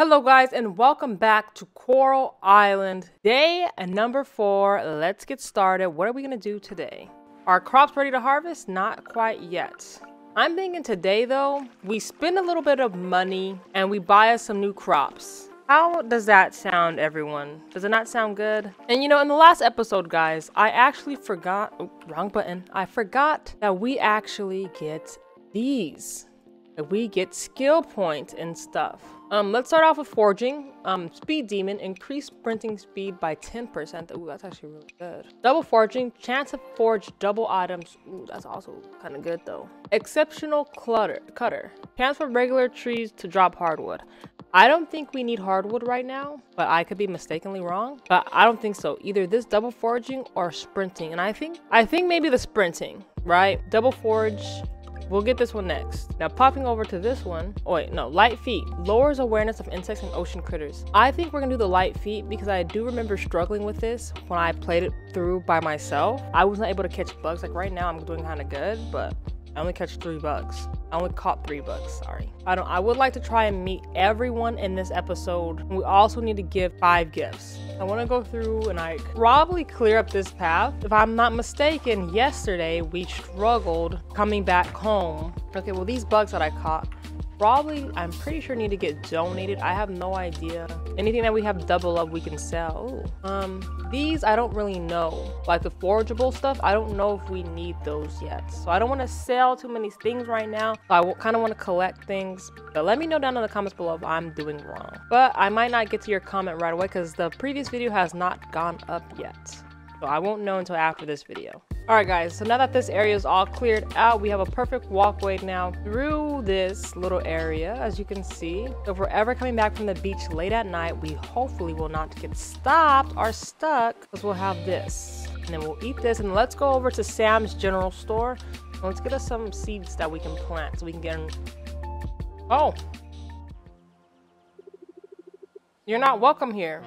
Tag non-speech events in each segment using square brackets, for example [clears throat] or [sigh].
Hello guys and welcome back to Coral Island. Day number four. Let's get started. What are we gonna do today? Are crops ready to harvest? Not quite yet. I'm thinking today though, we spend a little bit of money and we buy us some new crops. How does that sound everyone? Does it not sound good? And you know, in the last episode guys, I actually forgot, oh, wrong button. I forgot that we actually get these. We get skill points and stuff. Um, let's start off with forging. Um, speed demon, increase sprinting speed by 10%. Ooh, that's actually really good. Double forging, chance to forge double items. Ooh, that's also kind of good though. Exceptional clutter, cutter, chance for regular trees to drop hardwood. I don't think we need hardwood right now, but I could be mistakenly wrong. But I don't think so. Either this double forging or sprinting. And I think, I think maybe the sprinting, right? Double forge, We'll get this one next. Now popping over to this one. Oh wait, no, light feet. Lowers awareness of insects and ocean critters. I think we're gonna do the light feet because I do remember struggling with this when I played it through by myself. I was not able to catch bugs. Like right now I'm doing kind of good, but I only catch three bugs. I only caught three bugs, sorry. I don't I would like to try and meet everyone in this episode. We also need to give five gifts. I want to go through and I probably clear up this path. If I'm not mistaken, yesterday we struggled coming back home. Okay, well these bugs that I caught, probably, I'm pretty sure need to get donated. I have no idea. Anything that we have double of, we can sell. Ooh. Um, these, I don't really know. Like the forgeable stuff, I don't know if we need those yet. So I don't want to sell too many things right now. I kind of want to collect things. But let me know down in the comments below if I'm doing wrong. But I might not get to your comment right away because the previous video has not gone up yet. So I won't know until after this video. Alright guys, so now that this area is all cleared out, we have a perfect walkway now through this little area, as you can see. If we're ever coming back from the beach late at night, we hopefully will not get stopped or stuck, because we'll have this. And then we'll eat this, and let's go over to Sam's General Store. Let's get us some seeds that we can plant, so we can get them. Oh! You're not welcome here.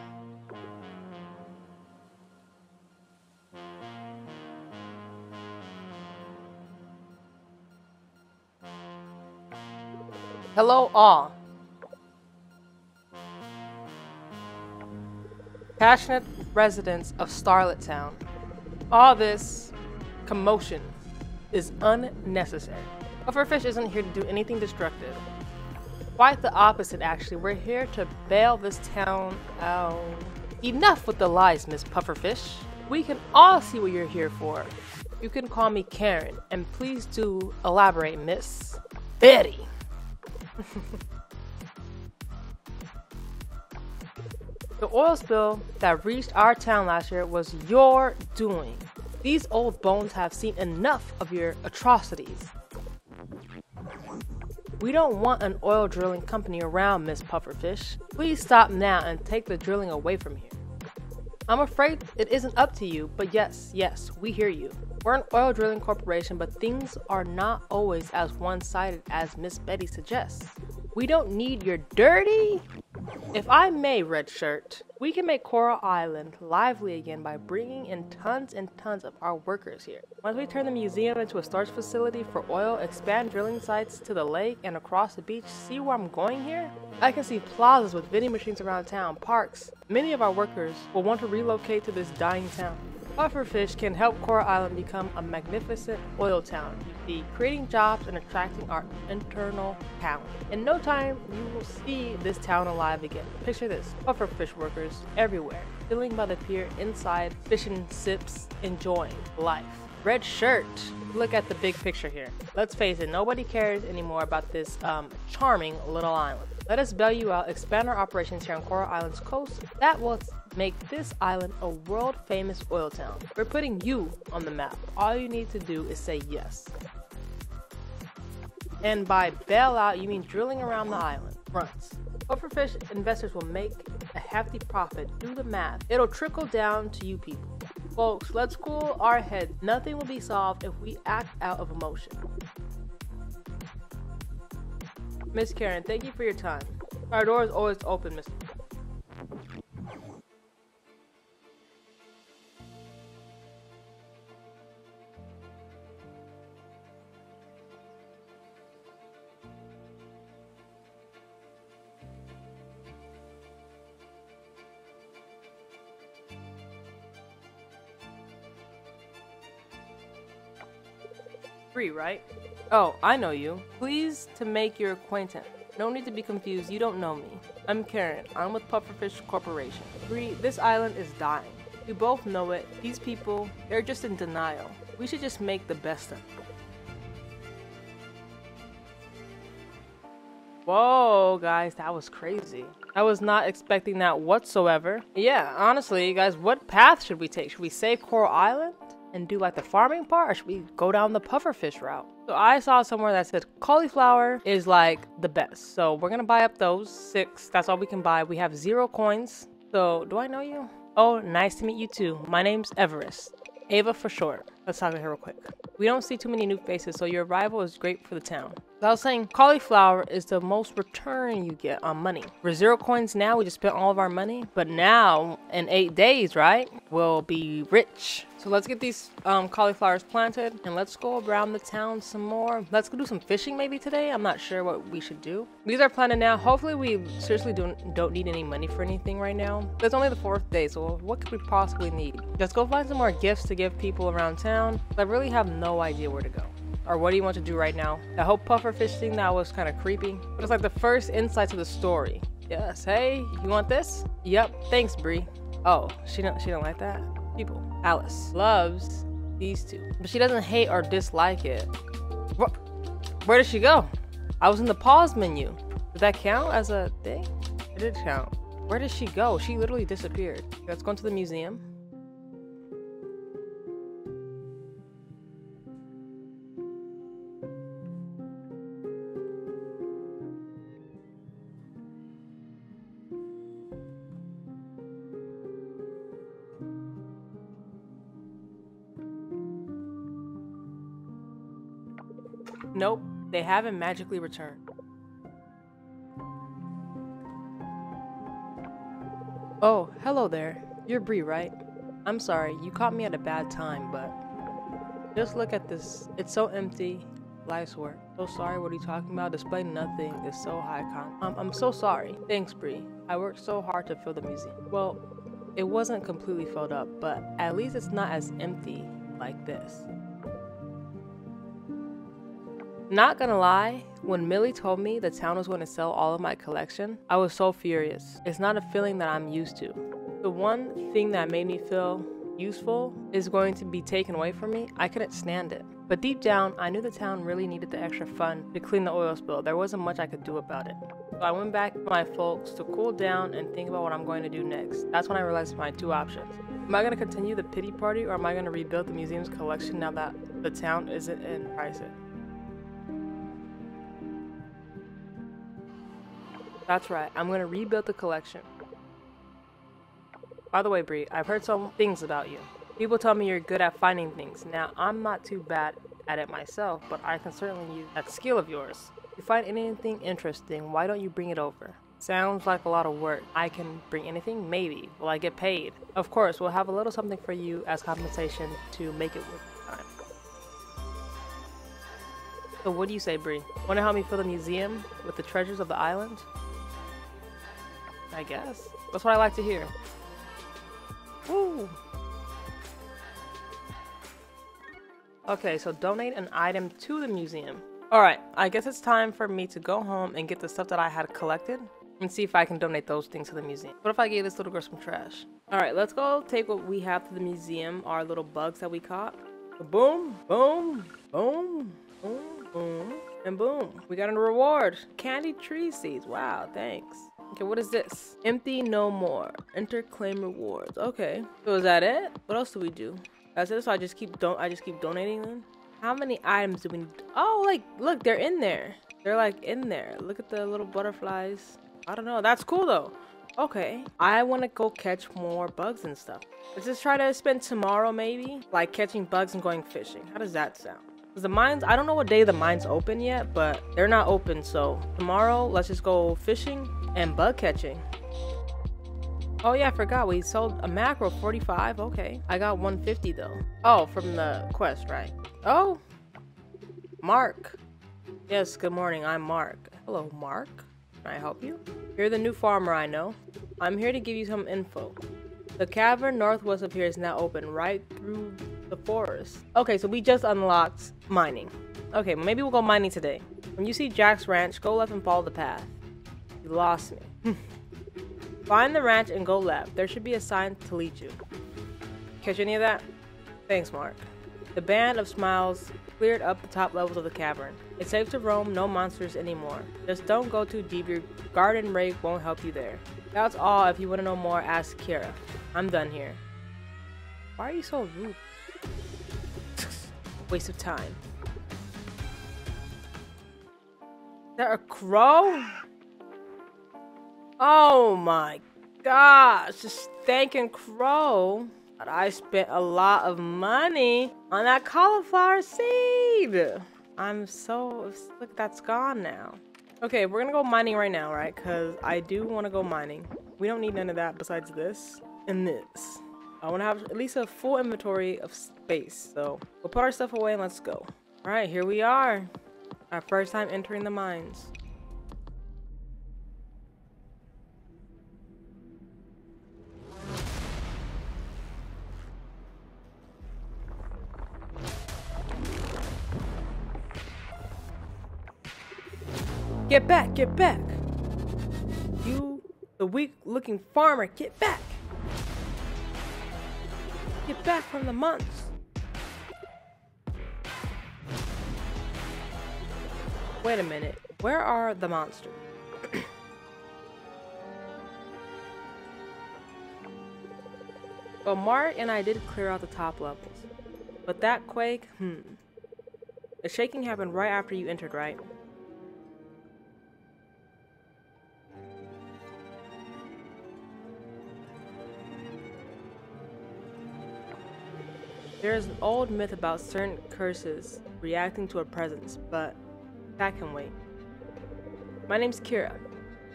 Hello all. Passionate residents of Starlet Town. All this commotion is unnecessary. Pufferfish isn't here to do anything destructive. Quite the opposite, actually. We're here to bail this town out. Enough with the lies, Miss Pufferfish. We can all see what you're here for. You can call me Karen, and please do elaborate, Miss Betty. [laughs] the oil spill that reached our town last year was your doing. These old bones have seen enough of your atrocities. We don't want an oil drilling company around, Miss Pufferfish. Please stop now and take the drilling away from here. I'm afraid it isn't up to you, but yes, yes, we hear you. We're an oil drilling corporation, but things are not always as one sided as Miss Betty suggests. We don't need your dirty. If I may, Red Shirt, we can make Coral Island lively again by bringing in tons and tons of our workers here. Once we turn the museum into a storage facility for oil, expand drilling sites to the lake and across the beach, see where I'm going here? I can see plazas with vending machines around town, parks. Many of our workers will want to relocate to this dying town. Pufferfish can help Coral Island become a magnificent oil town, the creating jobs and attracting our internal talent. In no time, you will see this town alive again. Picture this, pufferfish workers everywhere, chilling by the pier inside, fishing sips, enjoying life. Red shirt. Look at the big picture here. Let's face it, nobody cares anymore about this um, charming little island. Let us bail you out, expand our operations here on Coral Island's coast. That will make this island a world famous oil town. We're putting you on the map. All you need to do is say yes. And by bailout, you mean drilling around the island. Fronts. Pufferfish investors will make a hefty profit. Do the math. It'll trickle down to you people. Folks, let's cool our heads. Nothing will be solved if we act out of emotion. Miss Karen, thank you for your time. Our door is always open, Miss. Right? Oh, I know you. Pleased to make your acquaintance. No need to be confused, you don't know me. I'm Karen. I'm with Pufferfish Corporation. Bree, this island is dying. We both know it. These people, they're just in denial. We should just make the best of it. Whoa, guys, that was crazy. I was not expecting that whatsoever. Yeah, honestly, guys, what path should we take? Should we save Coral Island and do like the farming part, or should we go down the pufferfish route? So I saw somewhere that said cauliflower is like the best. So we're gonna buy up those six. That's all we can buy. We have zero coins. So do I know you? Oh, nice to meet you too. My name's Everest. Ava for short. Let's talk to her real quick. We don't see too many new faces, so your arrival is great for the town. I was saying cauliflower is the most return you get on money. For zero coins now, we just spent all of our money, but now in eight days, right, we'll be rich. So let's get these um, cauliflowers planted and let's go around the town some more. Let's go do some fishing maybe today. I'm not sure what we should do. These are planted now. Hopefully we seriously don't, don't need any money for anything right now. It's only the fourth day, so what could we possibly need? Let's go find some more gifts to give people around town. I really have no idea where to go. Or what do you want to do right now? The whole pufferfish thing that was kind of creepy. But it's like the first insight to the story. Yes, hey, you want this? Yep, thanks, Bree. Oh, she don't she don't like that? People. Alice loves these two. But she doesn't hate or dislike it. Where, where did she go? I was in the pause menu. Did that count as a thing? It did count. Where did she go? She literally disappeared. Let's go into the museum. Nope, they haven't magically returned. Oh, hello there. You're Bree, right? I'm sorry, you caught me at a bad time, but just look at this. It's so empty. Life's work. So sorry, what are you talking about? Display nothing is so high con. Um, I'm so sorry. Thanks, Bree. I worked so hard to fill the museum. Well, it wasn't completely filled up, but at least it's not as empty like this. Not gonna lie, when Millie told me the town was going to sell all of my collection, I was so furious. It's not a feeling that I'm used to. The one thing that made me feel useful is going to be taken away from me. I couldn't stand it. But deep down, I knew the town really needed the extra fun to clean the oil spill. There wasn't much I could do about it. So I went back to my folks to cool down and think about what I'm going to do next. That's when I realized my two options. Am I going to continue the pity party or am I going to rebuild the museum's collection now that the town isn't in crisis? That's right, I'm gonna rebuild the collection. By the way, Bree, I've heard some things about you. People tell me you're good at finding things. Now, I'm not too bad at it myself, but I can certainly use that skill of yours. If you find anything interesting, why don't you bring it over? Sounds like a lot of work. I can bring anything? Maybe. Will I get paid? Of course, we'll have a little something for you as compensation to make it worth time. So what do you say, Bree? Want to help me fill the museum with the treasures of the island? I guess. That's what I like to hear. Woo! Okay, so donate an item to the museum. Alright, I guess it's time for me to go home and get the stuff that I had collected and see if I can donate those things to the museum. What if I gave this little girl some trash? Alright, let's go take what we have to the museum, our little bugs that we caught. Boom, boom, boom, boom, boom, and boom. We got a reward. Candy tree seeds. Wow, thanks. Okay, what is this? Empty no more. Enter claim rewards. Okay. So is that it? What else do we do? That's it. So I just keep don't I just keep donating them? How many items do we need? Oh, like look, they're in there. They're like in there. Look at the little butterflies. I don't know. That's cool though. Okay. I want to go catch more bugs and stuff. Let's just try to spend tomorrow maybe like catching bugs and going fishing. How does that sound? the mines, I don't know what day the mines open yet, but they're not open. So tomorrow, let's just go fishing and bug catching. Oh yeah, I forgot. We sold a mackerel 45. Okay. I got 150 though. Oh, from the quest, right? Oh, Mark. Yes, good morning. I'm Mark. Hello, Mark. Can I help you? You're the new farmer I know. I'm here to give you some info. The cavern northwest of here is now open right through The forest. Okay, so we just unlocked mining. Okay, maybe we'll go mining today. When you see Jack's ranch, go left and follow the path. You lost me. [laughs] Find the ranch and go left. There should be a sign to lead you. Catch any of that? Thanks, Mark. The band of smiles cleared up the top levels of the cavern. It's safe to roam, no monsters anymore. Just don't go too deep, your garden rake won't help you there. That's all, if you want to know more, ask Kira. I'm done here. Why are you so rude? [laughs] Waste of time. Is that a crow? Oh my gosh, just thanking crow. I spent a lot of money on that cauliflower seed. I'm so, look, that's gone now. Okay, we're gonna go mining right now, right? Because I do want to go mining. We don't need none of that besides this and this. I want to have at least a full inventory of space. So we'll put our stuff away and let's go. All right, here we are. Our first time entering the mines. Get back, get back. You, the weak looking farmer, get back. Get back from the months. Wait a minute. Where are the monsters? [clears throat] well, Mark and I did clear out the top levels. But that quake, hmm. The shaking happened right after you entered, right? There is an old myth about certain curses reacting to a presence, but that can wait. My name's Kira.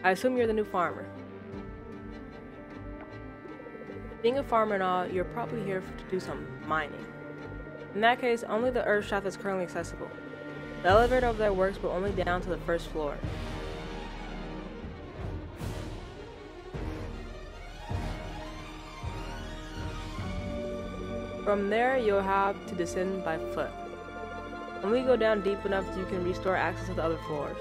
I assume you're the new farmer. Being a farmer and all, you're probably here to do some mining. In that case, only the earth shaft is currently accessible. The elevator over there works, but only down to the first floor. From there, you'll have to descend by foot. When we go down deep enough you can restore access to the other floors.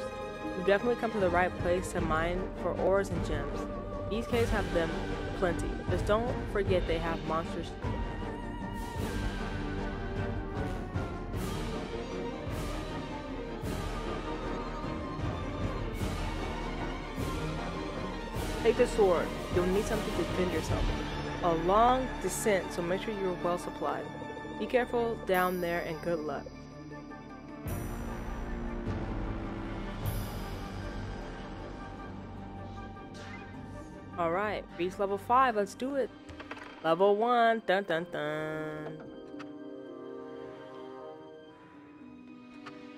You've definitely come to the right place to mine for ores and gems. These caves have them plenty. Just don't forget they have monsters Take the sword. You'll need something to defend yourself a long descent, so make sure you're well supplied. Be careful down there and good luck. Alright, reach level 5, let's do it. Level 1, dun dun dun.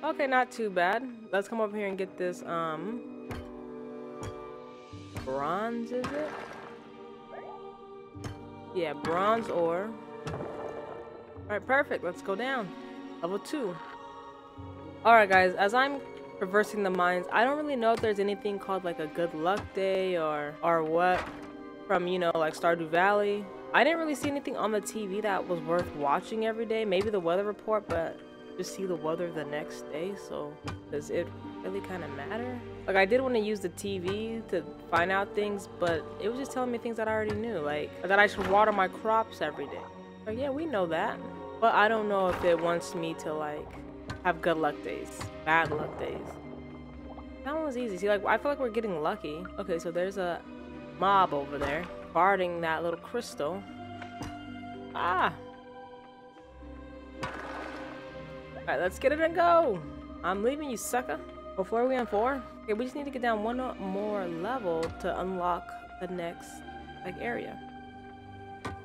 Okay, not too bad. Let's come over here and get this, um... Bronze, is it? Yeah, bronze ore. Alright, perfect. Let's go down. Level 2. Alright, guys. As I'm traversing the mines, I don't really know if there's anything called like a good luck day or, or what from, you know, like Stardew Valley. I didn't really see anything on the TV that was worth watching every day. Maybe the weather report, but just see the weather the next day. So does it really kind of matter? Like I did want to use the TV to find out things, but it was just telling me things that I already knew, like that I should water my crops every day. Like yeah, we know that, but I don't know if it wants me to like have good luck days, bad luck days. That one was easy. See, like I feel like we're getting lucky. Okay, so there's a mob over there guarding that little crystal. Ah. Alright, let's get it and go. I'm leaving you, sucker. Before we on four? Okay, we just need to get down one more level to unlock the next like area.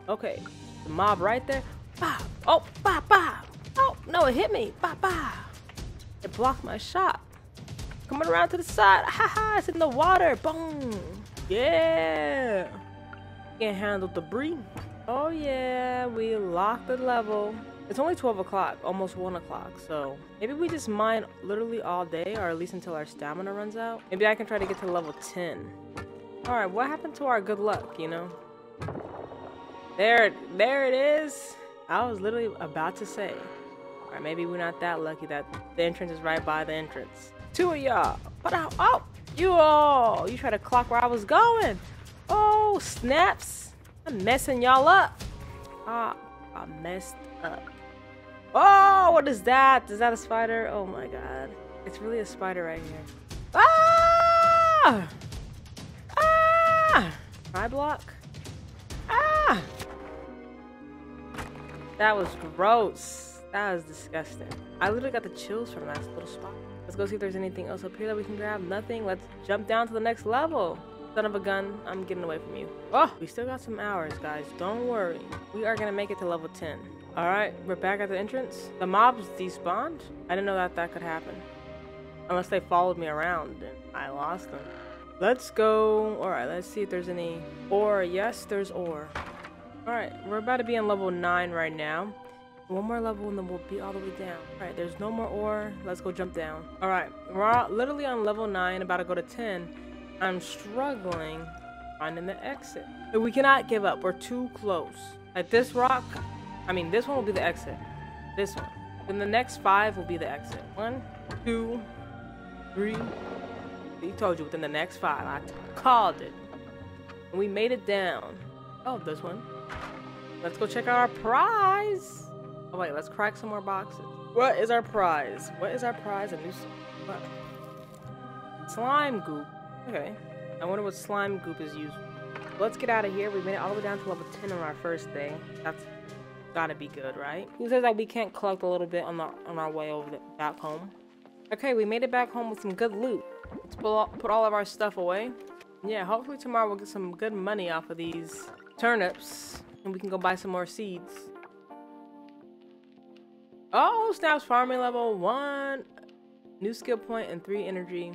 Okay, the mob right there. Bah! Oh, bah, bah! Oh, no, it hit me. Bah, bah! It blocked my shot. Coming around to the side. Ha ha! It's in the water. Boom! Yeah! Can't handle debris. Oh yeah, we locked the level. It's only 12 o'clock, almost 1 o'clock, so maybe we just mine literally all day, or at least until our stamina runs out. Maybe I can try to get to level 10. Alright, what happened to our good luck, you know? There, there it is. I was literally about to say. Or maybe we're not that lucky that the entrance is right by the entrance. Two of y'all. But oh, you all. You try to clock where I was going. Oh, snaps. I'm messing y'all up. Ah, I messed up. Oh, what is that? Is that a spider? Oh my god. It's really a spider right here. Ah! Ah! Try block? Ah! That was gross. That was disgusting. I literally got the chills from that little spot. Let's go see if there's anything else up here that we can grab. Nothing. Let's jump down to the next level. Son of a gun, I'm getting away from you. Oh, we still got some hours, guys. Don't worry. We are gonna make it to level 10. All right, we're back at the entrance. The mobs despawned. I didn't know that that could happen. Unless they followed me around and I lost them. Let's go. All right, let's see if there's any ore. Yes, there's ore. All right, we're about to be on level 9 right now. One more level and then we'll be all the way down. All right, there's no more ore. Let's go jump down. All right, we're literally on level 9, about to go to 10. I'm struggling finding the exit. We cannot give up. We're too close. Like this rock, I mean, this one will be the exit. This one. Then the next five will be the exit. One, two, three. He told you within the next five. I called it. And we made it down. Oh, this one. Let's go check out our prize. Oh wait, let's crack some more boxes. What is our prize? What is our prize? A new what? slime goop. Okay. I wonder what slime goop is used. Let's get out of here. We made it all the way down to level 10 on our first day. That's gotta be good, right? Who says that we can't collect a little bit on the on our way over the, back home? Okay, we made it back home with some good loot. Let's put all, put all of our stuff away. Yeah, hopefully tomorrow we'll get some good money off of these turnips and we can go buy some more seeds. Oh, Snaps farming level one. New skill point and three energy.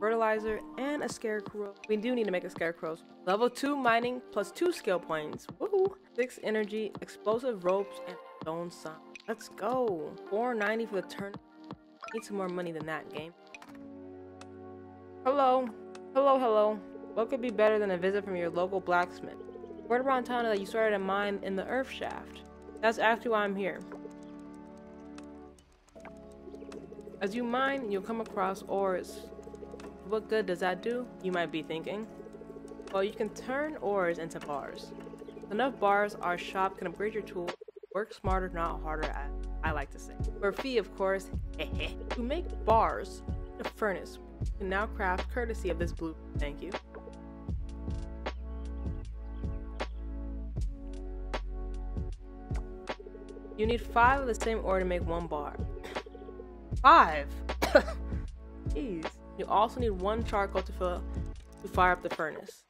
Fertilizer and a scarecrow. We do need to make a scarecrow. Level two mining plus two skill points. Woo! Six energy, explosive ropes, and stone sun. Let's go. 490 for the turn. Need some more money than that game. Hello. Hello, hello. What could be better than a visit from your local blacksmith? Word around town that you started a mine in the earth shaft. That's actually why I'm here. As you mine, you'll come across ores. What good does that do? You might be thinking. Well, you can turn ores into bars. Enough bars, our shop can upgrade your tool. Work smarter, not harder, I like to say. For a fee, of course. [laughs] to make bars, a furnace can now craft courtesy of this blue. Thank you. You need five of the same ore to make one bar. [laughs] Five. Also need one charcoal to fill to fire up the furnace.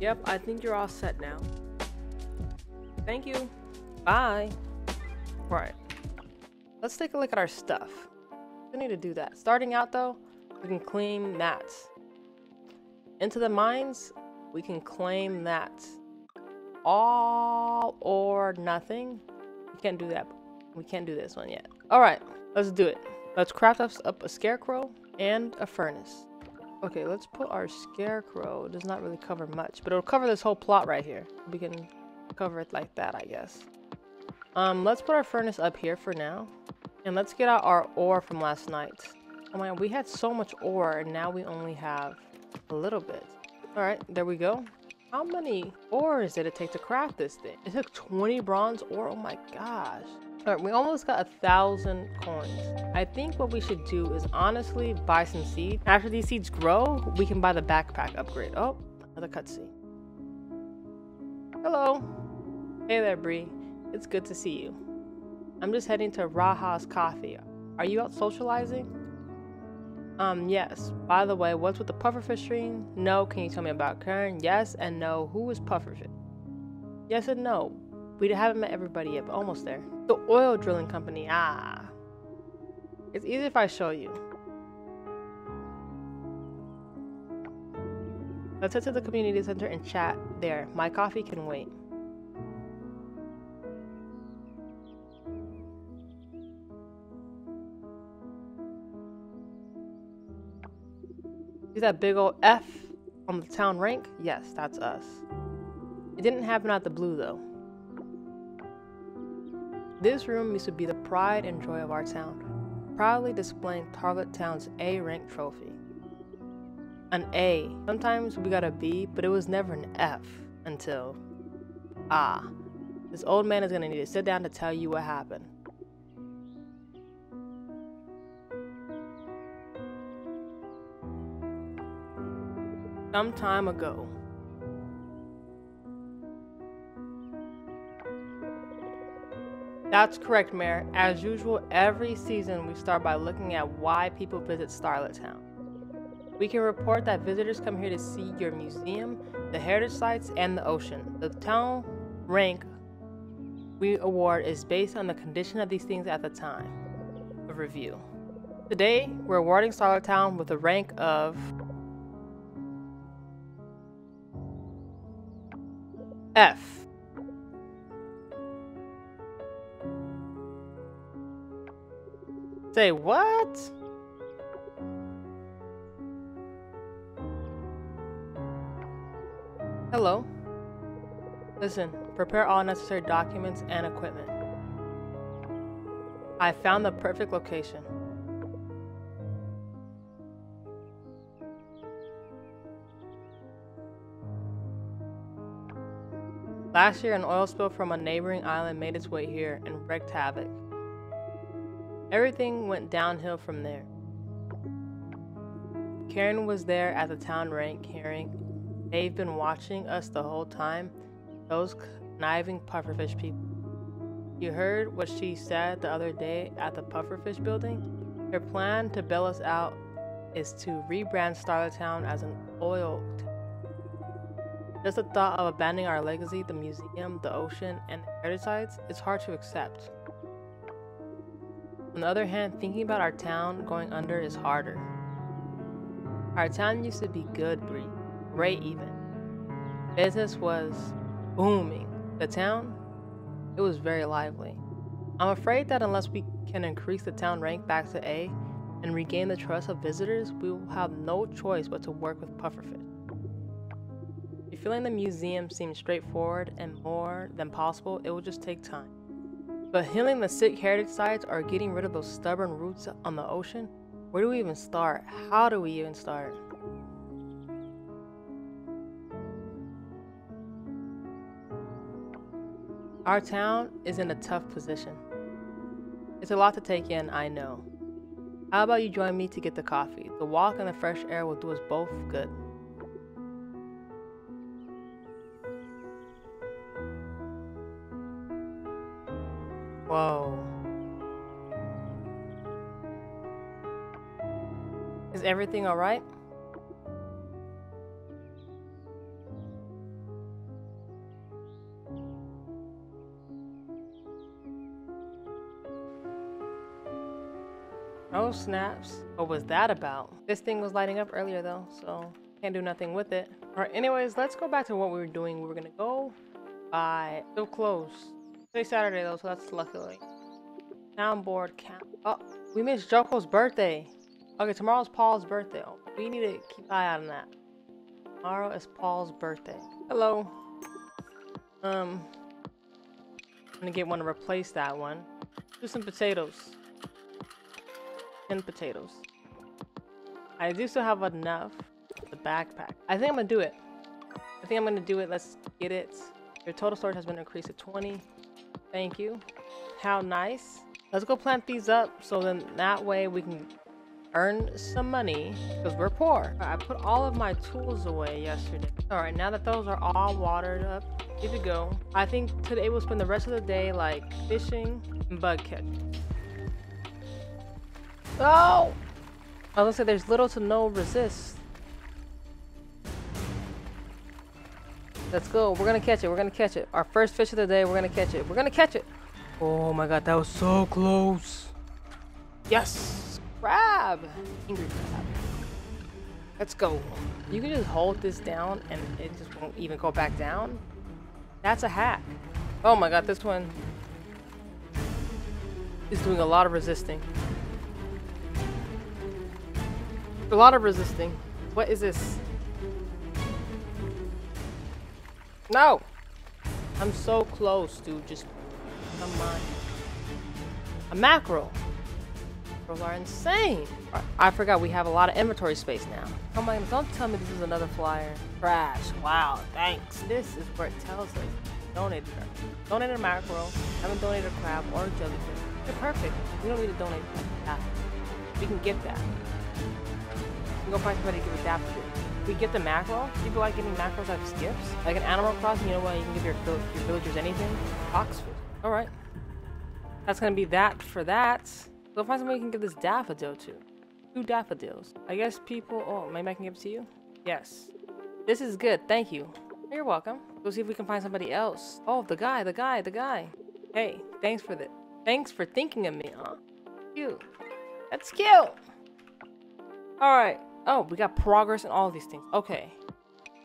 Yep, I think you're all set now. Thank you. Bye. Right. Let's take a look at our stuff. We need to do that. Starting out though, we can claim mats. Into the mines, we can claim that. All or nothing. We can't do that. We can't do this one yet. All right, let's do it. Let's craft us up a scarecrow and a furnace. Okay, let's put our scarecrow. It does not really cover much, but it'll cover this whole plot right here. We can cover it like that, I guess. Um, let's put our furnace up here for now. And let's get out our ore from last night. Oh my god, we had so much ore and now we only have a little bit. Alright, there we go. How many ores did it take to craft this thing? It took 20 bronze ore? Oh my gosh. We almost got a thousand coins. I think what we should do is honestly buy some seeds. After these seeds grow, we can buy the backpack upgrade. Oh, another cutscene. Hello. Hey there, Bree. It's good to see you. I'm just heading to Raha's Coffee. Are you out socializing? Um, yes. By the way, what's with the pufferfish stream? No. Can you tell me about Karen? Yes and no. Who is pufferfish? Yes and no. We haven't met everybody yet, but almost there. The oil drilling company. Ah. It's easy if I show you. Let's head to the community center and chat there. My coffee can wait. See that big old F on the town rank? Yes, that's us. It didn't happen out the blue though. This room used to be the pride and joy of our town, proudly displaying Starlet Town's A rank trophy. An A. Sometimes we got a B, but it was never an F until. Ah. This old man is gonna need to sit down to tell you what happened. Some time ago, That's correct, Mayor. As usual, every season we start by looking at why people visit Starlet Town. We can report that visitors come here to see your museum, the heritage sites, and the ocean. The town rank we award is based on the condition of these things at the time of review. Today, we're awarding Starlet Town with a rank of F. Say what? Hello. Listen, prepare all necessary documents and equipment. I found the perfect location. Last year, an oil spill from a neighboring island made its way here and wreaked havoc. Everything went downhill from there. Karen was there at the town rank hearing. They've been watching us the whole time. Those conniving pufferfish people. You heard what she said the other day at the pufferfish building? Her plan to bail us out is to rebrand Starlet Town as an oil town. Just the thought of abandoning our legacy, the museum, the ocean, and the heritage sites, is hard to accept. On the other hand, thinking about our town going under is harder. Our town used to be good, Bree. Great, even. Business was booming. The town, it was very lively. I'm afraid that unless we can increase the town rank back to A and regain the trust of visitors, we will have no choice but to work with pufferfish. If feeling the museum seems straightforward and more than possible, it will just take time. But healing the sick heritage sites or getting rid of those stubborn roots on the ocean, where do we even start? How do we even start? Our town is in a tough position. It's a lot to take in, I know. How about you join me to get the coffee? The walk and the fresh air will do us both good. Whoa. Is everything alright? Oh snaps. What was that about? This thing was lighting up earlier though, so can't do nothing with it. Alright, anyways, let's go back to what we were doing. We were gonna go by so close Today's Saturday though, so that's luckily. Town board camp. Oh, we missed Joko's birthday. Okay, tomorrow's Paul's birthday. Oh, we need to keep an eye on that. Tomorrow is Paul's birthday. Hello. Um, I'm gonna get one to replace that one. Do some potatoes. Ten potatoes. I do still have enough. The backpack. I think I'm gonna do it. I think I'm gonna do it. Let's get it. Your total storage has been increased to 20. Thank you. How nice. Let's go plant these up so then that way we can earn some money because we're poor. I put all of my tools away yesterday. All right, now that those are all watered up, good to go. I think today we'll spend the rest of the day like fishing and bug catching. Oh! I was gonna say there's little to no resist. Let's go. We're gonna catch it. We're gonna catch it. Our first fish of the day. We're gonna catch it. We're gonna catch it. Oh my god, that was so close. Yes! Crab! Angry crab. Let's go. You can just hold this down and it just won't even go back down. That's a hack. Oh my god, this one is doing a lot of resisting. A lot of resisting. What is this? No! I'm so close, dude. Just come on. A mackerel. Mackerels are insane. I forgot we have a lot of inventory space now. My goodness, don't tell me this is another flyer. Trash. Wow, thanks. This is where it tells us. Donated. Crab. Donated a mackerel. Haven't donated a crab or a jellyfish. You're perfect. We don't need to donate that. We can get that. We go find somebody to give a dap to. We get the mackerel. People like getting mackerels as gifts. Like an Animal Crossing, you know what? You can give your, your villagers anything. Oxford. All right. That's gonna be that for that. Go find somebody you can give this daffodil to. Two daffodils. I guess people. Oh, maybe I can give it to you. Yes. This is good. Thank you. You're welcome. We'll see if we can find somebody else. Oh, the guy, the guy, the guy. Hey, thanks for the. Thanks for thinking of me, huh? Cute. That's cute. All right. Oh, we got progress in all these things. Okay.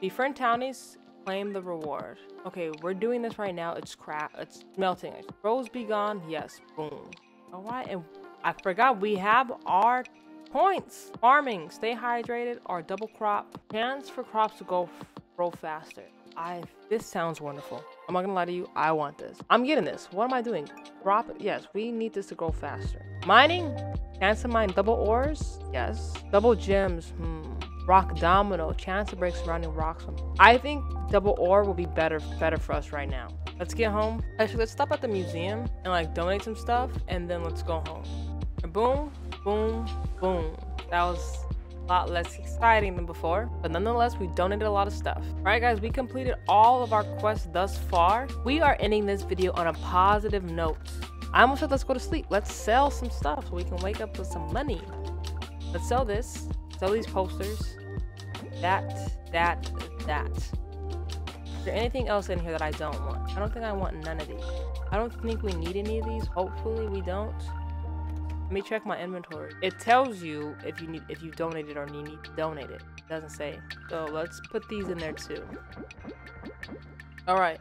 Befriend townies, claim the reward. Okay, we're doing this right now. It's crap. It's melting. Rose be gone. Yes. Boom. All right. And I forgot we have our points. Farming, stay hydrated, or double crop. Chance for crops to go grow faster. I this sounds wonderful. I'm not gonna lie to you, I want this. I'm getting this. What am I doing? Crop yes, we need this to grow faster. Mining, chance of mine double ores, yes. Double gems, hmm. Rock domino, chance to break surrounding rocks. I think double ore will be better better for us right now. Let's get home. Actually, let's stop at the museum and like donate some stuff and then let's go home. And boom, boom, boom. That was a lot less exciting than before, but nonetheless, we donated a lot of stuff. All right, guys, we completed all of our quests thus far. We are ending this video on a positive note. I almost said let's go to sleep. Let's sell some stuff so we can wake up with some money. Let's sell this, sell these posters, that, that, that. Is there anything else in here that I don't want? I don't think I want none of these. I don't think we need any of these. Hopefully we don't. Let me check my inventory. It tells you if you need if you donated or need to donate it. It doesn't say. So let's put these in there too. Alright.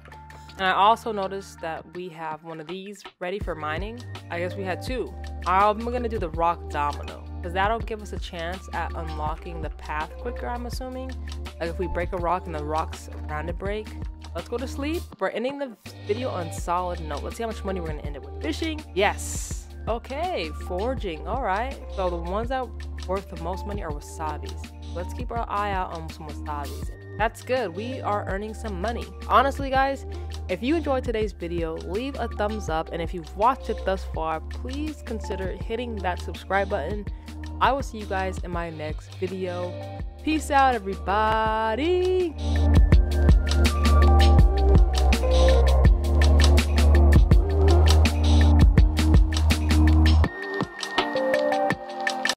And I also noticed that we have one of these ready for mining. I guess we had two. I'm gonna do the rock domino. Because that'll give us a chance at unlocking the path quicker, I'm assuming. Like if we break a rock and the rocks around it break. Let's go to sleep. We're ending the video on solid note. Let's see how much money we're gonna end it with. Fishing, yes. Okay, forging. All right. So the ones that worth the most money are wasabis. Let's keep our eye out on some wasabis. That's good. We are earning some money. Honestly, guys, if you enjoyed today's video, leave a thumbs up. And if you've watched it thus far, please consider hitting that subscribe button. I will see you guys in my next video. Peace out, everybody.